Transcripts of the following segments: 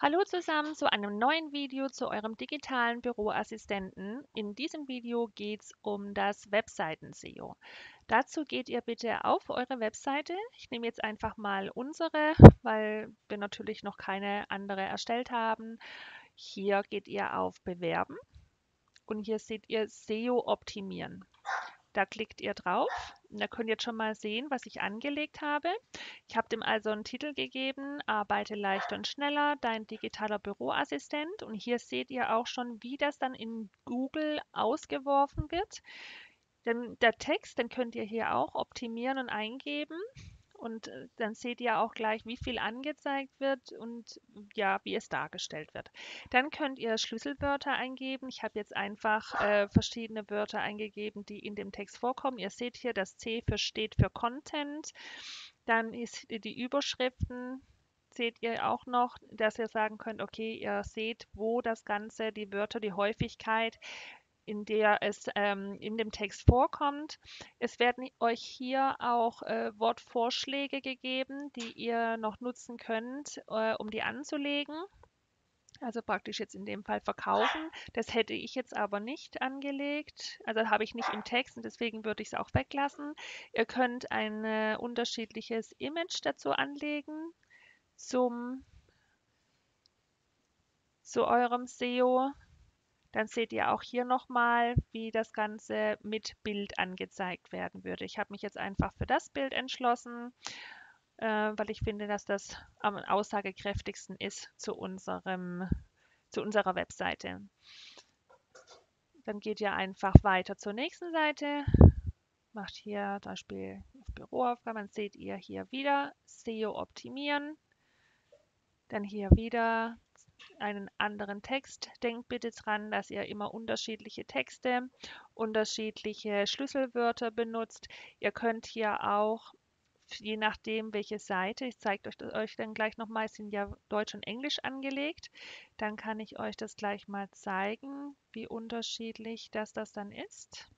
Hallo zusammen zu einem neuen Video zu eurem digitalen Büroassistenten. In diesem Video geht es um das Webseiten-SEO. Dazu geht ihr bitte auf eure Webseite. Ich nehme jetzt einfach mal unsere, weil wir natürlich noch keine andere erstellt haben. Hier geht ihr auf Bewerben und hier seht ihr SEO optimieren. Da klickt ihr drauf. Und da könnt ihr jetzt schon mal sehen, was ich angelegt habe. Ich habe dem also einen Titel gegeben, Arbeite leichter und schneller, dein digitaler Büroassistent. Und hier seht ihr auch schon, wie das dann in Google ausgeworfen wird. Denn der Text, den könnt ihr hier auch optimieren und eingeben und äh, dann seht ihr auch gleich, wie viel angezeigt wird und ja, wie es dargestellt wird. Dann könnt ihr Schlüsselwörter eingeben. Ich habe jetzt einfach äh, verschiedene Wörter eingegeben, die in dem Text vorkommen. Ihr seht hier, das C für steht für Content. Dann ist die Überschriften, seht ihr auch noch, dass ihr sagen könnt, okay, ihr seht, wo das Ganze, die Wörter, die Häufigkeit, in der es ähm, in dem Text vorkommt. Es werden euch hier auch äh, Wortvorschläge gegeben, die ihr noch nutzen könnt, äh, um die anzulegen. Also praktisch jetzt in dem Fall verkaufen. Das hätte ich jetzt aber nicht angelegt. Also habe ich nicht im Text und deswegen würde ich es auch weglassen. Ihr könnt ein äh, unterschiedliches Image dazu anlegen zum zu eurem SEO. Dann seht ihr auch hier nochmal, wie das Ganze mit Bild angezeigt werden würde. Ich habe mich jetzt einfach für das Bild entschlossen, äh, weil ich finde, dass das am aussagekräftigsten ist zu, unserem, zu unserer Webseite. Dann geht ihr einfach weiter zur nächsten Seite, macht hier zum Beispiel Büroaufgaben, dann seht ihr hier wieder SEO optimieren. Dann hier wieder einen anderen Text. Denkt bitte dran, dass ihr immer unterschiedliche Texte, unterschiedliche Schlüsselwörter benutzt. Ihr könnt hier auch je nachdem, welche Seite, ich zeige euch, euch dann gleich nochmal, sind ja Deutsch und Englisch angelegt. Dann kann ich euch das gleich mal zeigen, wie unterschiedlich das, das dann ist.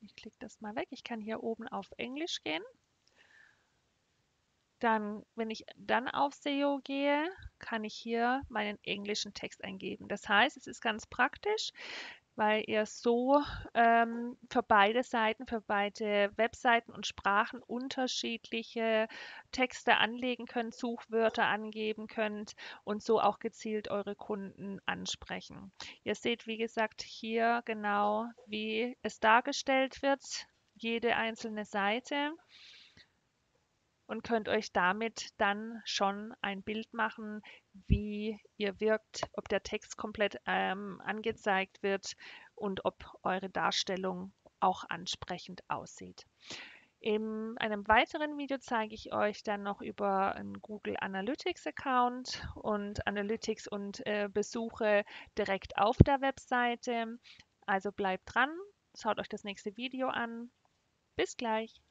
Ich klicke das mal weg. Ich kann hier oben auf Englisch gehen. Dann, wenn ich dann auf SEO gehe, kann ich hier meinen englischen Text eingeben. Das heißt, es ist ganz praktisch, weil ihr so ähm, für beide Seiten, für beide Webseiten und Sprachen unterschiedliche Texte anlegen könnt, Suchwörter angeben könnt und so auch gezielt eure Kunden ansprechen. Ihr seht, wie gesagt, hier genau, wie es dargestellt wird, jede einzelne Seite und könnt euch damit dann schon ein Bild machen, wie ihr wirkt, ob der Text komplett ähm, angezeigt wird und ob eure Darstellung auch ansprechend aussieht. In einem weiteren Video zeige ich euch dann noch über einen Google Analytics Account und Analytics und äh, Besuche direkt auf der Webseite. Also bleibt dran, schaut euch das nächste Video an. Bis gleich!